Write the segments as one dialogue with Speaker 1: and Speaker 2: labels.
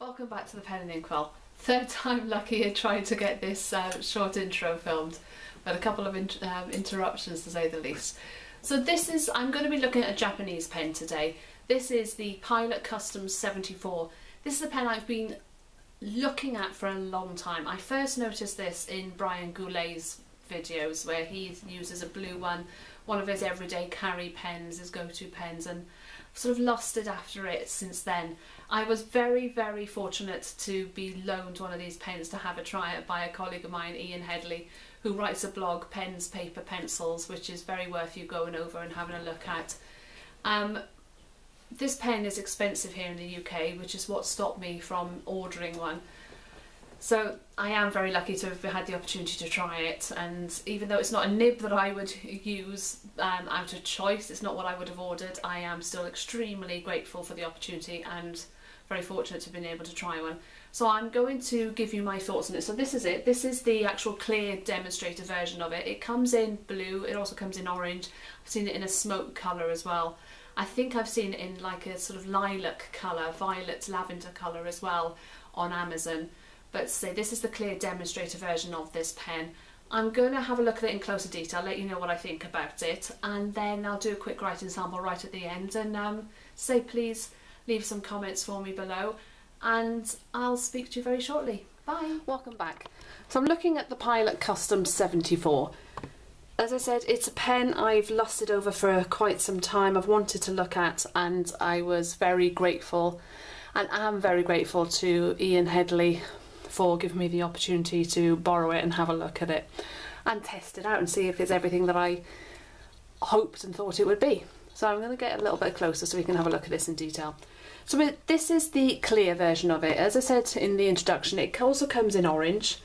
Speaker 1: Welcome back to the Pen and Inkwell. Third time lucky in trying to get this uh, short intro filmed, but a couple of in um, interruptions to say the least. So this is, I'm going to be looking at a Japanese pen today. This is the Pilot Custom 74. This is a pen I've been looking at for a long time. I first noticed this in Brian Goulet's videos where he uses a blue one, one of his everyday carry pens, his go-to pens, and sort of lusted after it since then. I was very, very fortunate to be loaned one of these pens to have a try at by a colleague of mine, Ian Hedley, who writes a blog, Pens, Paper, Pencils, which is very worth you going over and having a look at. Um, this pen is expensive here in the UK, which is what stopped me from ordering one. So I am very lucky to have had the opportunity to try it and even though it's not a nib that I would use um, out of choice, it's not what I would have ordered, I am still extremely grateful for the opportunity and very fortunate to have been able to try one. So I'm going to give you my thoughts on it. So this is it. This is the actual clear demonstrator version of it. It comes in blue, it also comes in orange. I've seen it in a smoke colour as well. I think I've seen it in like a sort of lilac colour, violet lavender colour as well on Amazon. But say this is the clear demonstrator version of this pen. I'm going to have a look at it in closer detail, let you know what I think about it, and then I'll do a quick writing sample right at the end and um, say please leave some comments for me below and I'll speak to you very shortly. Bye. Welcome back. So I'm looking at the Pilot Custom 74. As I said, it's a pen I've lusted over for quite some time. I've wanted to look at and I was very grateful and am very grateful to Ian Hedley for giving me the opportunity to borrow it and have a look at it and test it out and see if it's everything that I hoped and thought it would be. So I'm going to get a little bit closer so we can have a look at this in detail. So this is the clear version of it. As I said in the introduction, it also comes in orange,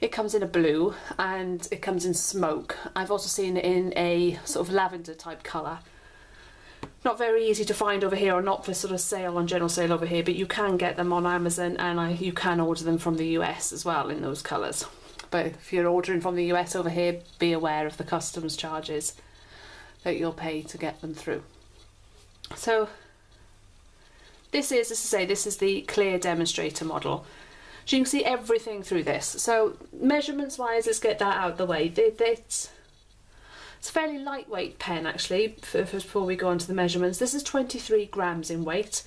Speaker 1: it comes in a blue, and it comes in smoke. I've also seen it in a sort of lavender type colour. Not very easy to find over here, or not for sort of sale on general sale over here, but you can get them on Amazon, and I, you can order them from the US as well in those colours. But if you're ordering from the US over here, be aware of the customs charges that you'll pay to get them through. So this is, as I say, this is the clear demonstrator model. So you can see everything through this. So measurements wise, let's get that out of the way. It's, it's a fairly lightweight pen actually, before we go on to the measurements. This is 23 grams in weight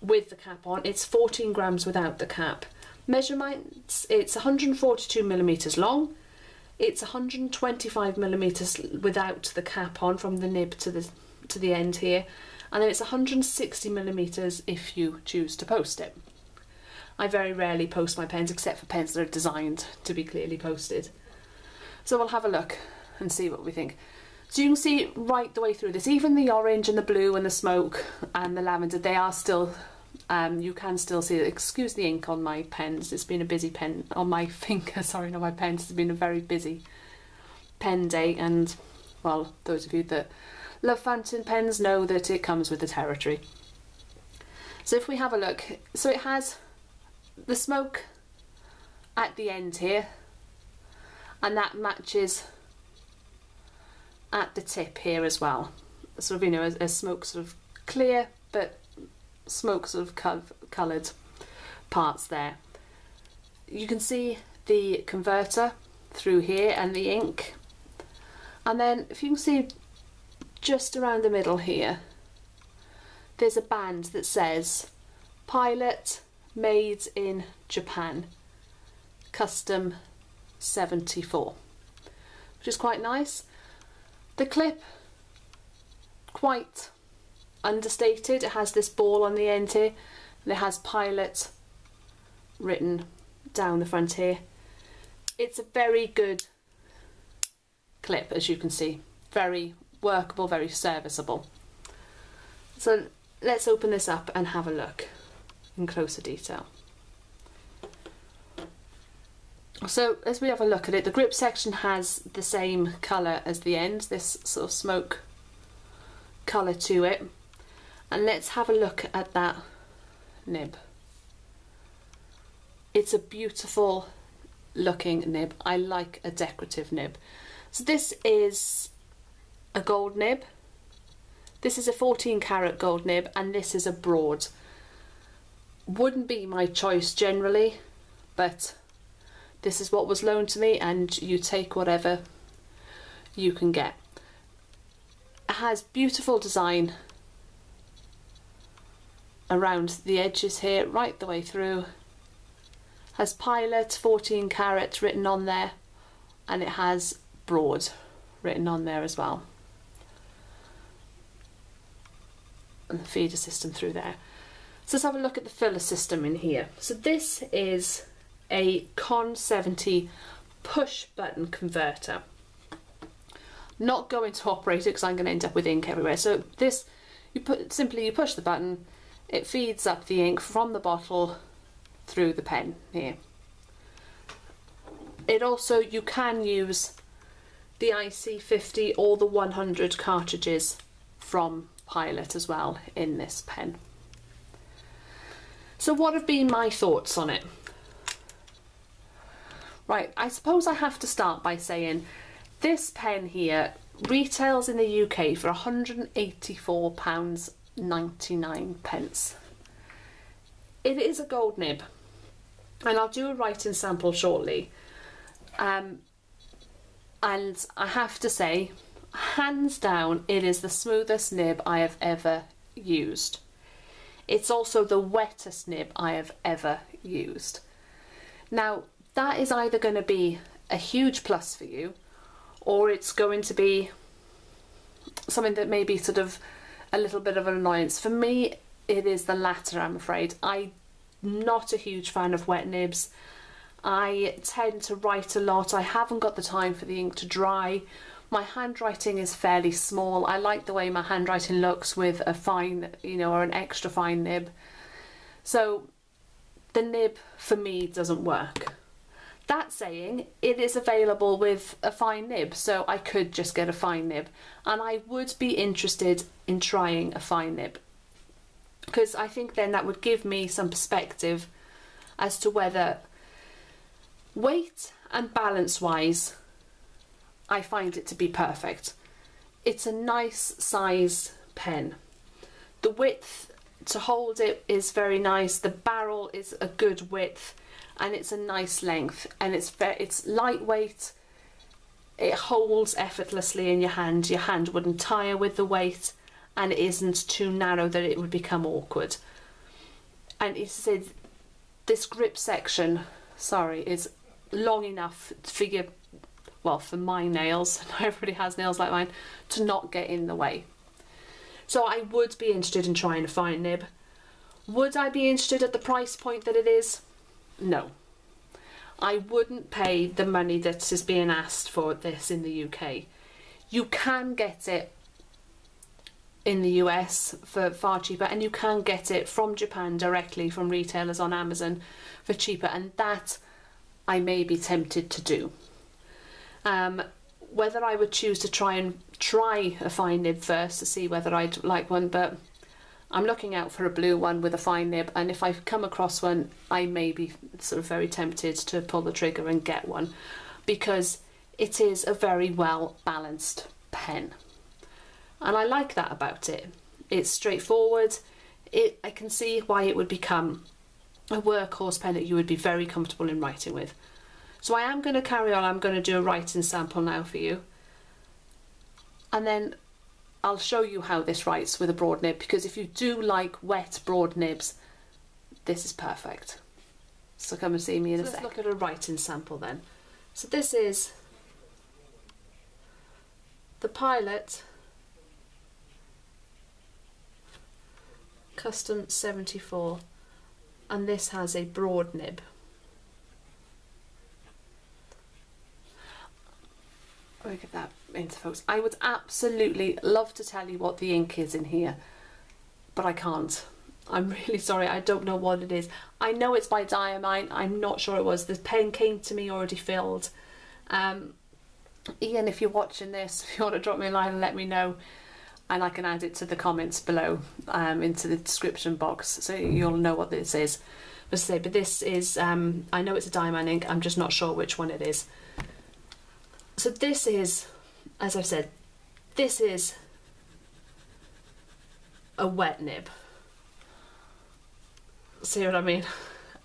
Speaker 1: with the cap on. It's 14 grams without the cap. Measurements, it's 142 millimeters long. It's 125 millimeters without the cap on from the nib to the to the end here and then it's 160 millimeters if you choose to post it. I very rarely post my pens except for pens that are designed to be clearly posted. So we'll have a look and see what we think. So you can see right the way through this, even the orange and the blue and the smoke and the lavender, they are still, um, you can still see, excuse the ink on my pens, it's been a busy pen, on my finger, sorry, not my pens, it's been a very busy pen day and, well, those of you that love fountain pens know that it comes with the territory. So if we have a look, so it has the smoke at the end here and that matches at the tip here as well. Sort of, you know, a, a smoke sort of clear but smoke sort of co coloured parts there. You can see the converter through here and the ink and then if you can see just around the middle here, there's a band that says Pilot Made in Japan, Custom 74, which is quite nice. The clip, quite understated. It has this ball on the end here, and it has Pilot written down the front here. It's a very good clip, as you can see. Very workable, very serviceable. So let's open this up and have a look in closer detail. So as we have a look at it, the grip section has the same colour as the end, this sort of smoke colour to it. And let's have a look at that nib. It's a beautiful looking nib. I like a decorative nib. So this is a gold nib. This is a 14 carat gold nib and this is a broad. wouldn't be my choice generally, but this is what was loaned to me and you take whatever you can get. It has beautiful design around the edges here, right the way through. Has Pilot 14 carat written on there and it has broad written on there as well. And the feeder system through there. So let's have a look at the filler system in here. So this is a Con 70 push button converter. Not going to operate it because I'm going to end up with ink everywhere. So this, you put simply you push the button, it feeds up the ink from the bottle through the pen here. It also, you can use the IC50 or the 100 cartridges from Pilot as well in this pen. So what have been my thoughts on it? Right, I suppose I have to start by saying this pen here retails in the UK for £184.99 pence. It is a gold nib and I'll do a writing sample shortly. Um, and I have to say, hands down, it is the smoothest nib I have ever used. It's also the wettest nib I have ever used. Now, that is either going to be a huge plus for you or it's going to be something that may be sort of a little bit of an annoyance. For me, it is the latter, I'm afraid. I'm not a huge fan of wet nibs. I tend to write a lot. I haven't got the time for the ink to dry. My handwriting is fairly small. I like the way my handwriting looks with a fine, you know, or an extra fine nib. So the nib for me doesn't work. That saying, it is available with a fine nib, so I could just get a fine nib. And I would be interested in trying a fine nib. Because I think then that would give me some perspective as to whether weight and balance wise, I find it to be perfect. It's a nice size pen. The width to hold it is very nice. The barrel is a good width and it's a nice length and it's very, it's lightweight. It holds effortlessly in your hand. Your hand wouldn't tire with the weight and it isn't too narrow that it would become awkward. And it said this grip section sorry is long enough for your well for my nails everybody has nails like mine to not get in the way. So I would be interested in trying a fine nib. Would I be interested at the price point that it is no. I wouldn't pay the money that is being asked for this in the UK. You can get it in the US for far cheaper and you can get it from Japan directly from retailers on Amazon for cheaper and that I may be tempted to do. Um, whether I would choose to try and try a fine nib first to see whether I'd like one but I'm looking out for a blue one with a fine nib and if I come across one I may be sort of very tempted to pull the trigger and get one because it is a very well balanced pen and I like that about it. It's straightforward, it, I can see why it would become a workhorse pen that you would be very comfortable in writing with. So I am going to carry on, I'm going to do a writing sample now for you and then I'll show you how this writes with a broad nib because if you do like wet broad nibs, this is perfect. So come and see me in so a let's look at a writing sample then. So this is the Pilot Custom 74 and this has a broad nib. Look at that into focus. I would absolutely love to tell you what the ink is in here, but I can't. I'm really sorry, I don't know what it is. I know it's by Diamine, I'm not sure it was. The pen came to me already filled. Um, Ian, if you're watching this, if you want to drop me a line and let me know, and I can add it to the comments below um, into the description box so you'll know what this is. But say, but this is, um, I know it's a Diamine ink, I'm just not sure which one it is. So this is as I've said, this is a wet nib. See what I mean?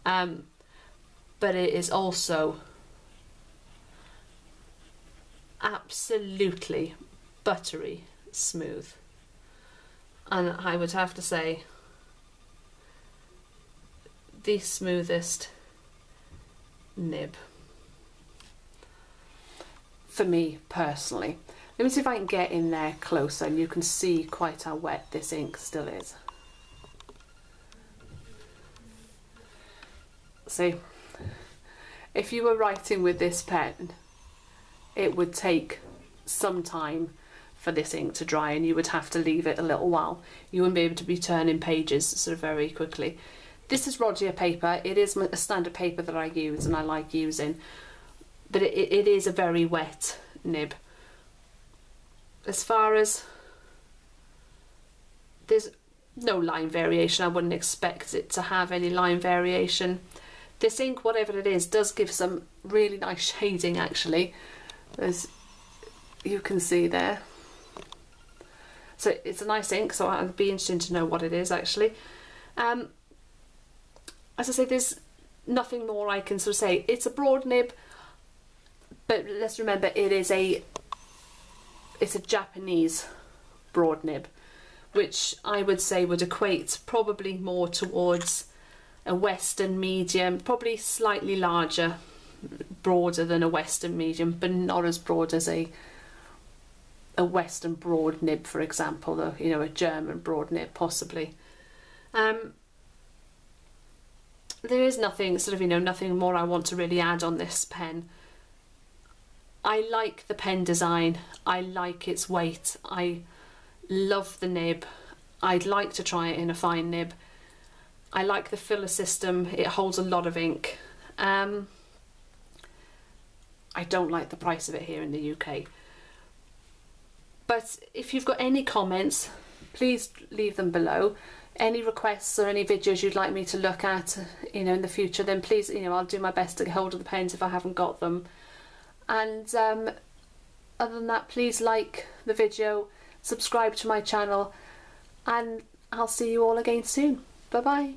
Speaker 1: Um, but it is also absolutely buttery smooth. And I would have to say the smoothest nib for me personally. Let me see if I can get in there closer and you can see quite how wet this ink still is. See, if you were writing with this pen, it would take some time for this ink to dry and you would have to leave it a little while. You wouldn't be able to be turning pages sort of very quickly. This is Rhodia paper. It is a standard paper that I use and I like using, but it, it is a very wet nib. As far as there's no line variation, I wouldn't expect it to have any line variation. This ink, whatever it is, does give some really nice shading actually, as you can see there. So it's a nice ink, so I'd be interested to know what it is actually. Um, as I say, there's nothing more I can sort of say. It's a broad nib, but let's remember it is a it's a Japanese broad nib, which I would say would equate probably more towards a western medium, probably slightly larger, broader than a western medium, but not as broad as a a Western broad nib, for example, or you know a German broad nib, possibly. Um, there is nothing sort of you know nothing more I want to really add on this pen. I like the pen design. I like its weight. I love the nib. I'd like to try it in a fine nib. I like the filler system. It holds a lot of ink. Um, I don't like the price of it here in the UK. But if you've got any comments, please leave them below. Any requests or any videos you'd like me to look at, you know, in the future, then please, you know, I'll do my best to get hold of the pens if I haven't got them. And um, other than that, please like the video, subscribe to my channel, and I'll see you all again soon. Bye bye.